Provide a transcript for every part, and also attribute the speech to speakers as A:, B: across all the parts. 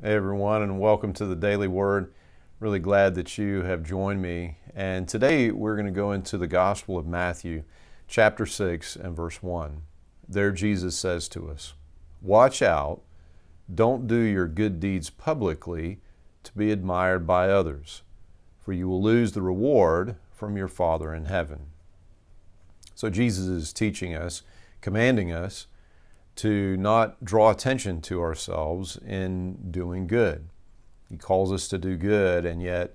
A: Hey everyone, and welcome to the Daily Word. Really glad that you have joined me. And today we're going to go into the Gospel of Matthew, chapter 6, and verse 1. There Jesus says to us, Watch out, don't do your good deeds publicly to be admired by others, for you will lose the reward from your Father in heaven. So Jesus is teaching us, commanding us, to not draw attention to ourselves in doing good. He calls us to do good, and yet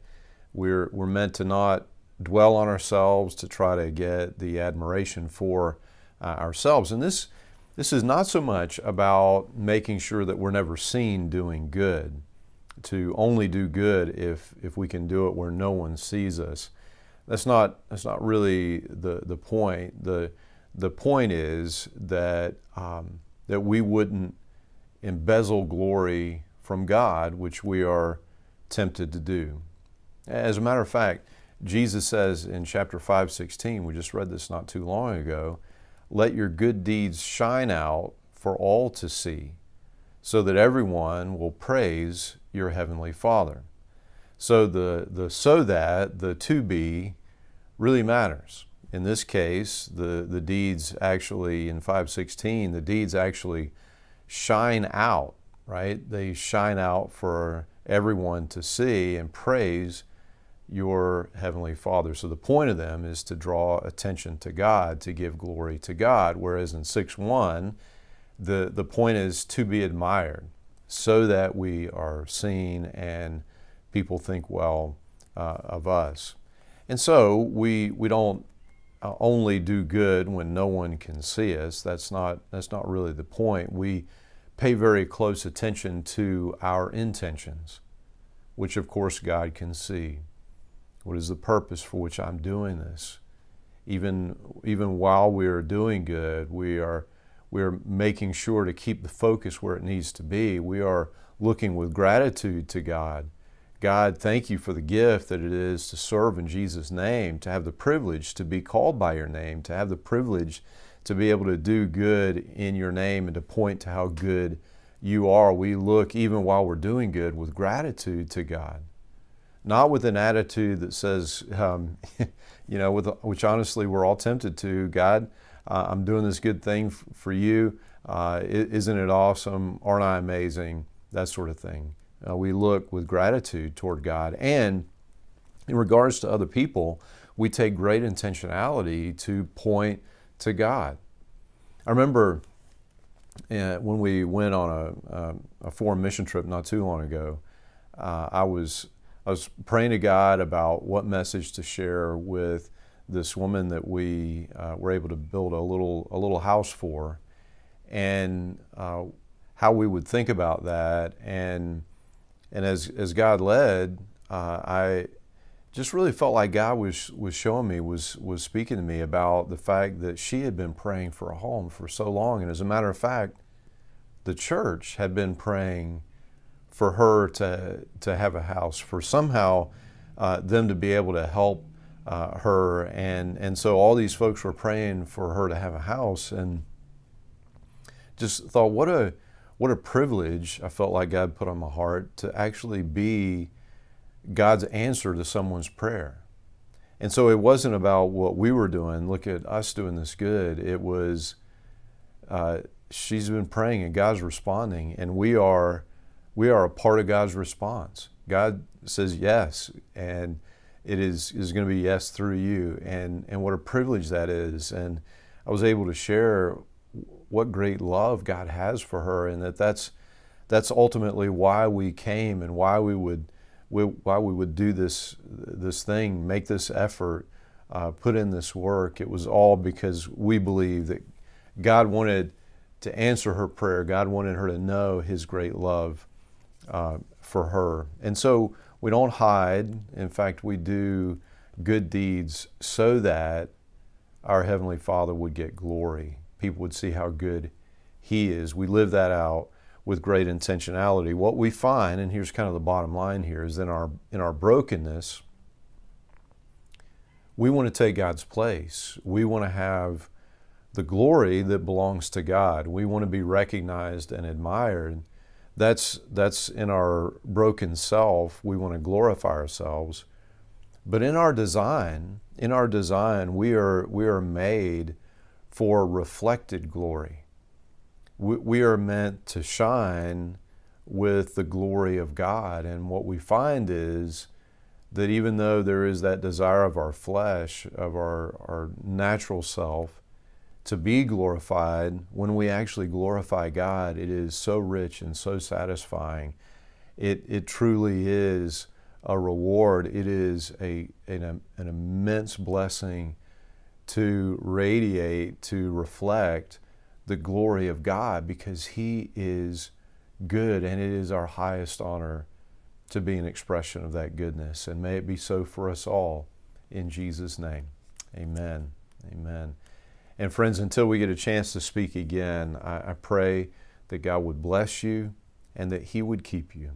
A: we're, we're meant to not dwell on ourselves to try to get the admiration for uh, ourselves. And this, this is not so much about making sure that we're never seen doing good, to only do good if, if we can do it where no one sees us. That's not, that's not really the, the point. The, the point is that um, that we wouldn't embezzle glory from God, which we are tempted to do. As a matter of fact, Jesus says in chapter 5, 16, we just read this not too long ago, let your good deeds shine out for all to see, so that everyone will praise your heavenly Father. So the, the so that, the to be, really matters in this case, the, the deeds actually, in 516, the deeds actually shine out, right? They shine out for everyone to see and praise your Heavenly Father. So the point of them is to draw attention to God, to give glory to God. Whereas in 6 1, the, the point is to be admired so that we are seen and people think well uh, of us. And so we, we don't Uh, only do good when no one can see us. That's not, that's not really the point. We pay very close attention to our intentions, which of course God can see. What is the purpose for which I'm doing this? Even, even while we are doing good, we are, we are making sure to keep the focus where it needs to be. We are looking with gratitude to God God, thank you for the gift that it is to serve in Jesus' name, to have the privilege to be called by your name, to have the privilege to be able to do good in your name and to point to how good you are. We look, even while we're doing good, with gratitude to God. Not with an attitude that says, um, you know, with, which honestly we're all tempted to God, uh, I'm doing this good thing f- for you. Uh, isn't it awesome? Aren't I amazing? That sort of thing uh, we look with gratitude toward God. And in regards to other people, we take great intentionality to point to God. I remember uh, when we went on a, a, a, foreign mission trip not too long ago, uh, I was I was praying to God about what message to share with this woman that we uh, were able to build a little a little house for, and uh, how we would think about that and and as, as God led, uh, I just really felt like God was, was showing me, was, was speaking to me about the fact that she had been praying for a home for so long. And as a matter of fact, the church had been praying for her to, to have a house, for somehow uh, them to be able to help uh, her. And, and so all these folks were praying for her to have a house. And just thought, what a, what a privilege I felt like God put on my heart to actually be God's answer to someone's prayer. And so it wasn't about what we were doing, look at us doing this good. It was, uh, she's been praying and God's responding, and we are, we are a part of God's response. God says yes, and it is, is going to be yes through you. And, and what a privilege that is. And I was able to share what great love God has for her, and that that's that's ultimately why we came and why we would we, why we would do this this thing, make this effort, uh, put in this work. It was all because we believe that God wanted to answer her prayer. God wanted her to know His great love uh, for her, and so we don't hide. In fact, we do good deeds so that our heavenly Father would get glory people would see how good He is. We live that out with great intentionality. What we find, and here's kind of the bottom line here, is in our in our brokenness, we want to take God's place. We want to have the glory that belongs to God. We want to be recognized and admired that's that's in our broken self. We want to glorify ourselves, but in our design, in our design, we are we are made for reflected glory. We, are meant to shine with the glory of God, and what we find is that even though there is that desire of our flesh, of our, our natural self, to be glorified, when we actually glorify God, it is so rich and so satisfying. It, it truly is a reward. It is a, an, an immense blessing to radiate, to reflect the glory of God because He is good and it is our highest honor to be an expression of that goodness. And may it be so for us all in Jesus' name. Amen. Amen. And friends, until we get a chance to speak again, I, I pray that God would bless you and that He would keep you.